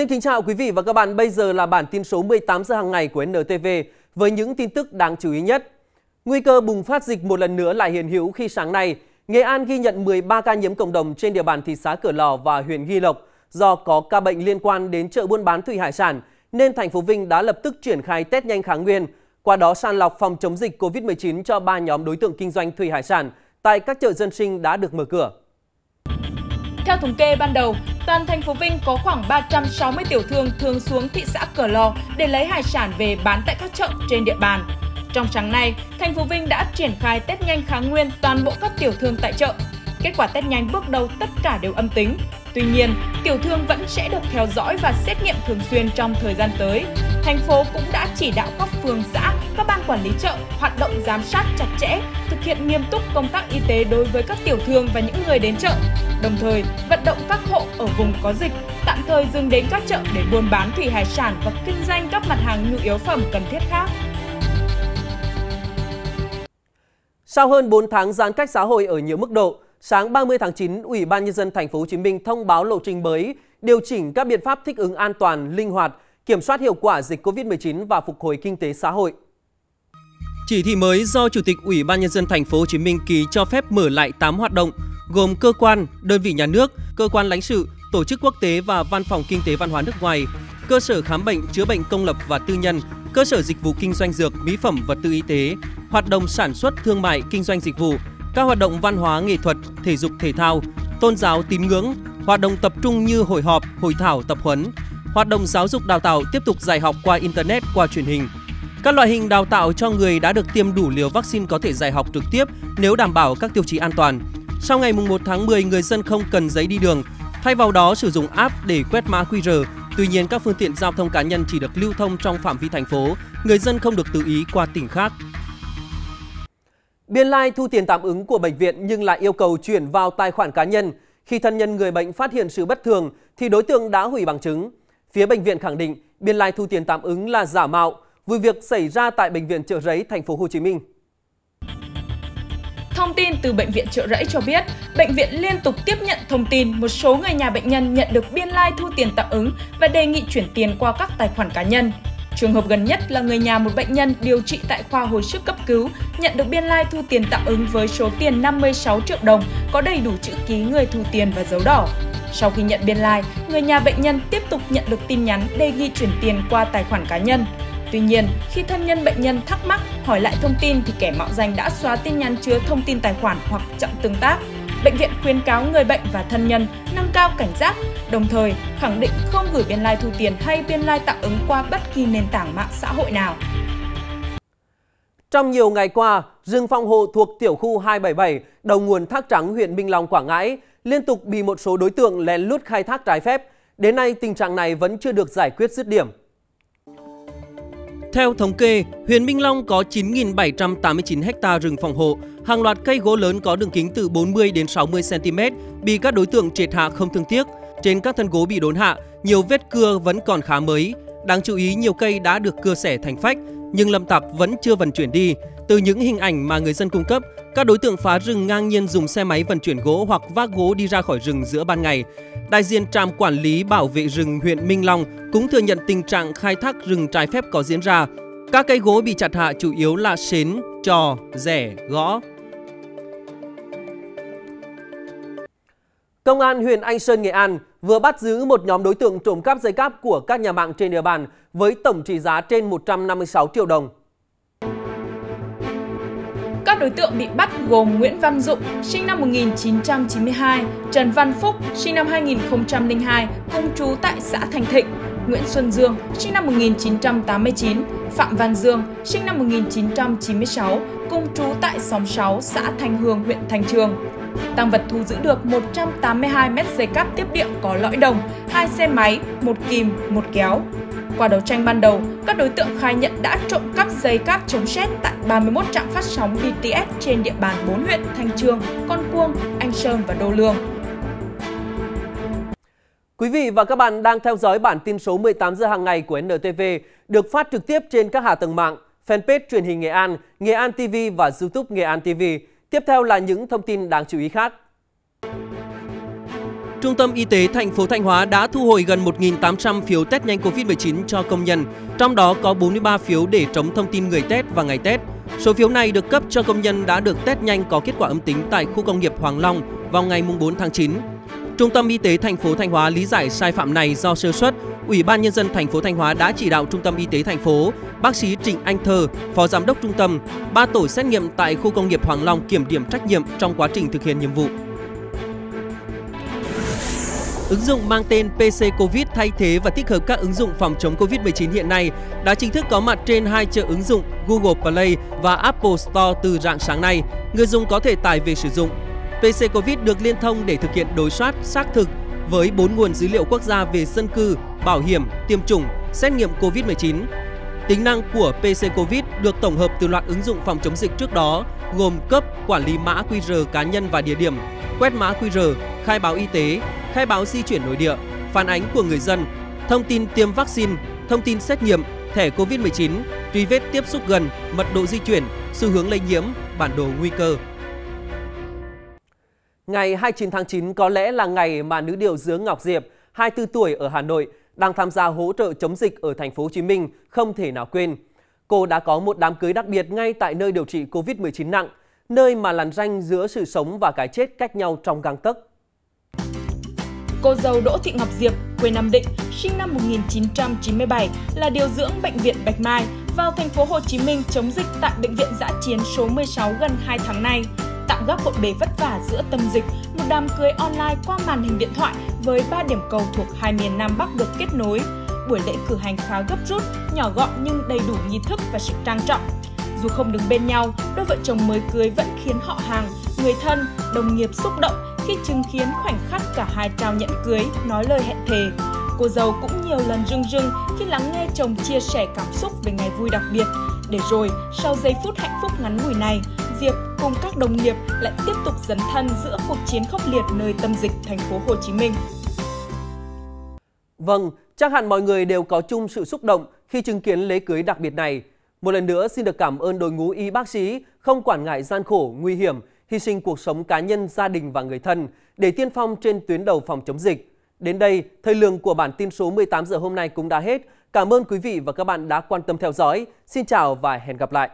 Xin kính chào quý vị và các bạn. Bây giờ là bản tin số 18 giờ hàng ngày của NTV với những tin tức đáng chú ý nhất. Nguy cơ bùng phát dịch một lần nữa lại hiện hữu khi sáng nay, Nghệ An ghi nhận 13 ca nhiễm cộng đồng trên địa bàn thị xã Cửa Lò và huyện Ghi Lộc do có ca bệnh liên quan đến chợ buôn bán thủy hải sản nên thành phố Vinh đã lập tức triển khai test nhanh kháng nguyên, qua đó sàng lọc phòng chống dịch COVID-19 cho ba nhóm đối tượng kinh doanh thủy hải sản tại các chợ dân sinh đã được mở cửa. Theo thống kê ban đầu, toàn thành phố Vinh có khoảng 360 tiểu thương thường xuống thị xã Cờ Lò để lấy hải sản về bán tại các chợ trên địa bàn. Trong sáng nay, thành phố Vinh đã triển khai test nhanh kháng nguyên toàn bộ các tiểu thương tại chợ. Kết quả test nhanh bước đầu tất cả đều âm tính. Tuy nhiên, tiểu thương vẫn sẽ được theo dõi và xét nghiệm thường xuyên trong thời gian tới. Thành phố cũng đã chỉ đạo các phường xã, các ban quản lý chợ hoạt động giám sát chặt chẽ, thực hiện nghiêm túc công tác y tế đối với các tiểu thương và những người đến chợ. Đồng thời, vận động các hộ ở vùng có dịch tạm thời dừng đến các chợ để buôn bán thủy hải sản và kinh doanh các mặt hàng nhu yếu phẩm cần thiết khác. Sau hơn 4 tháng giãn cách xã hội ở nhiều mức độ, sáng 30 tháng 9, Ủy ban nhân dân thành phố Hồ Chí Minh thông báo lộ trình mới điều chỉnh các biện pháp thích ứng an toàn, linh hoạt, kiểm soát hiệu quả dịch COVID-19 và phục hồi kinh tế xã hội. Chỉ thị mới do Chủ tịch Ủy ban nhân dân thành phố Hồ Chí Minh ký cho phép mở lại 8 hoạt động gồm cơ quan, đơn vị nhà nước, cơ quan lãnh sự, tổ chức quốc tế và văn phòng kinh tế văn hóa nước ngoài, cơ sở khám bệnh chữa bệnh công lập và tư nhân, cơ sở dịch vụ kinh doanh dược, mỹ phẩm vật tư y tế, hoạt động sản xuất thương mại kinh doanh dịch vụ, các hoạt động văn hóa nghệ thuật, thể dục thể thao, tôn giáo tín ngưỡng, hoạt động tập trung như hội họp, hội thảo, tập huấn, hoạt động giáo dục đào tạo tiếp tục dạy học qua internet, qua truyền hình. Các loại hình đào tạo cho người đã được tiêm đủ liều vaccine có thể dạy học trực tiếp nếu đảm bảo các tiêu chí an toàn. Sau ngày 1 tháng 10, người dân không cần giấy đi đường, thay vào đó sử dụng app để quét mã QR. Tuy nhiên, các phương tiện giao thông cá nhân chỉ được lưu thông trong phạm vi thành phố, người dân không được tự ý qua tỉnh khác. Biên lai thu tiền tạm ứng của bệnh viện nhưng lại yêu cầu chuyển vào tài khoản cá nhân. Khi thân nhân người bệnh phát hiện sự bất thường thì đối tượng đã hủy bằng chứng. Phía bệnh viện khẳng định biên lai thu tiền tạm ứng là giả mạo, vụ việc xảy ra tại bệnh viện Chợ Rẫy, thành phố Hồ Chí Minh. Thông tin từ Bệnh viện Trợ Rẫy cho biết, bệnh viện liên tục tiếp nhận thông tin một số người nhà bệnh nhân nhận được biên lai thu tiền tạm ứng và đề nghị chuyển tiền qua các tài khoản cá nhân. Trường hợp gần nhất là người nhà một bệnh nhân điều trị tại khoa hồi sức cấp cứu nhận được biên lai thu tiền tạm ứng với số tiền 56 triệu đồng, có đầy đủ chữ ký người thu tiền và dấu đỏ. Sau khi nhận biên lai, người nhà bệnh nhân tiếp tục nhận được tin nhắn đề nghị chuyển tiền qua tài khoản cá nhân. Tuy nhiên, khi thân nhân bệnh nhân thắc mắc hỏi lại thông tin thì kẻ mạo danh đã xóa tin nhắn chứa thông tin tài khoản hoặc chậm tương tác. Bệnh viện khuyến cáo người bệnh và thân nhân nâng cao cảnh giác, đồng thời khẳng định không gửi biên lai thu tiền hay biên lai tạm ứng qua bất kỳ nền tảng mạng xã hội nào. Trong nhiều ngày qua, rừng phòng hộ thuộc tiểu khu 277, đầu nguồn Thác Trắng, huyện Minh Long, Quảng Ngãi liên tục bị một số đối tượng lén lút khai thác trái phép. Đến nay, tình trạng này vẫn chưa được giải quyết dứt điểm. Theo thống kê, huyện Minh Long có 9.789 ha rừng phòng hộ, hàng loạt cây gỗ lớn có đường kính từ 40 đến 60 cm bị các đối tượng triệt hạ không thương tiếc. Trên các thân gỗ bị đốn hạ, nhiều vết cưa vẫn còn khá mới. Đáng chú ý nhiều cây đã được cưa xẻ thành phách, nhưng lâm tặc vẫn chưa vận chuyển đi. Từ những hình ảnh mà người dân cung cấp, các đối tượng phá rừng ngang nhiên dùng xe máy vận chuyển gỗ hoặc vác gỗ đi ra khỏi rừng giữa ban ngày. Đại diện trạm quản lý bảo vệ rừng huyện Minh Long cũng thừa nhận tình trạng khai thác rừng trái phép có diễn ra. Các cây gỗ bị chặt hạ chủ yếu là sến, trò, rẻ, gõ. Công an huyện Anh Sơn, Nghệ An vừa bắt giữ một nhóm đối tượng trộm cắp dây cáp của các nhà mạng trên địa bàn với tổng trị giá trên 156 triệu đồng. Đối tượng bị bắt gồm Nguyễn Văn Dụng, sinh năm 1992, Trần Văn Phúc, sinh năm 2002, cùng trú tại xã Thành Thịnh, Nguyễn Xuân Dương, sinh năm 1989, Phạm Văn Dương, sinh năm 1996, cùng trú tại xóm 6, xã Thanh Hương, huyện Thanh Trường. Tăng vật thu giữ được 182 mét dây cáp tiếp điện có lõi đồng, hai xe máy, một kìm, một kéo. Qua đấu tranh ban đầu, các đối tượng khai nhận đã trộm cắp dây cáp chống sét tại 31 trạm phát sóng BTS trên địa bàn 4 huyện Thanh Trương, Con Cuông, Anh Sơn và Đô Lương. Quý vị và các bạn đang theo dõi bản tin số 18 giờ hàng ngày của NTV được phát trực tiếp trên các hạ tầng mạng, fanpage truyền hình Nghệ An, Nghệ An TV và YouTube Nghệ An TV. Tiếp theo là những thông tin đáng chú ý khác. Trung tâm Y tế thành phố Thanh Hóa đã thu hồi gần 1.800 phiếu test nhanh COVID-19 cho công nhân, trong đó có 43 phiếu để chống thông tin người test và ngày test. Số phiếu này được cấp cho công nhân đã được test nhanh có kết quả âm tính tại khu công nghiệp Hoàng Long vào ngày 4 tháng 9. Trung tâm Y tế thành phố Thanh Hóa lý giải sai phạm này do sơ suất. Ủy ban nhân dân thành phố Thanh Hóa đã chỉ đạo Trung tâm Y tế thành phố, bác sĩ Trịnh Anh Thơ, phó giám đốc trung tâm, ba tổ xét nghiệm tại khu công nghiệp Hoàng Long kiểm điểm trách nhiệm trong quá trình thực hiện nhiệm vụ. Ứng dụng mang tên PC Covid thay thế và tích hợp các ứng dụng phòng chống Covid-19 hiện nay đã chính thức có mặt trên hai chợ ứng dụng Google Play và Apple Store từ rạng sáng nay. Người dùng có thể tải về sử dụng. PC Covid được liên thông để thực hiện đối soát xác thực với 4 nguồn dữ liệu quốc gia về dân cư, bảo hiểm, tiêm chủng, xét nghiệm Covid-19. Tính năng của PC Covid được tổng hợp từ loạt ứng dụng phòng chống dịch trước đó, gồm cấp, quản lý mã QR cá nhân và địa điểm, quét mã QR, khai báo y tế, khai báo di chuyển nội địa, phản ánh của người dân, thông tin tiêm vaccine, thông tin xét nghiệm, thẻ COVID-19, truy vết tiếp xúc gần, mật độ di chuyển, xu hướng lây nhiễm, bản đồ nguy cơ. Ngày 29 tháng 9 có lẽ là ngày mà nữ điều dưỡng Ngọc Diệp, 24 tuổi ở Hà Nội, đang tham gia hỗ trợ chống dịch ở thành phố Hồ Chí Minh không thể nào quên. Cô đã có một đám cưới đặc biệt ngay tại nơi điều trị Covid-19 nặng, nơi mà làn ranh giữa sự sống và cái chết cách nhau trong gang tấc. Cô dâu Đỗ Thị Ngọc Diệp, quê Nam Định, sinh năm 1997, là điều dưỡng bệnh viện Bạch Mai, vào thành phố Hồ Chí Minh chống dịch tại bệnh viện giã chiến số 16 gần 2 tháng nay. Tạm gác bộn bề vất vả giữa tâm dịch, đám cưới online qua màn hình điện thoại với ba điểm cầu thuộc hai miền Nam Bắc được kết nối. Buổi lễ cử hành khá gấp rút, nhỏ gọn nhưng đầy đủ nghi thức và sự trang trọng. Dù không đứng bên nhau, đôi vợ chồng mới cưới vẫn khiến họ hàng, người thân, đồng nghiệp xúc động khi chứng kiến khoảnh khắc cả hai trao nhẫn cưới, nói lời hẹn thề. Cô dâu cũng nhiều lần rưng rưng khi lắng nghe chồng chia sẻ cảm xúc về ngày vui đặc biệt. Để rồi, sau giây phút hạnh phúc ngắn ngủi này, Diệp cùng các đồng nghiệp lại tiếp tục dấn thân giữa cuộc chiến khốc liệt nơi tâm dịch thành phố Hồ Chí Minh. Vâng, chắc hẳn mọi người đều có chung sự xúc động khi chứng kiến lễ cưới đặc biệt này. Một lần nữa xin được cảm ơn đội ngũ y bác sĩ không quản ngại gian khổ, nguy hiểm, hy sinh cuộc sống cá nhân, gia đình và người thân để tiên phong trên tuyến đầu phòng chống dịch. Đến đây, thời lượng của bản tin số 18 giờ hôm nay cũng đã hết. Cảm ơn quý vị và các bạn đã quan tâm theo dõi. Xin chào và hẹn gặp lại.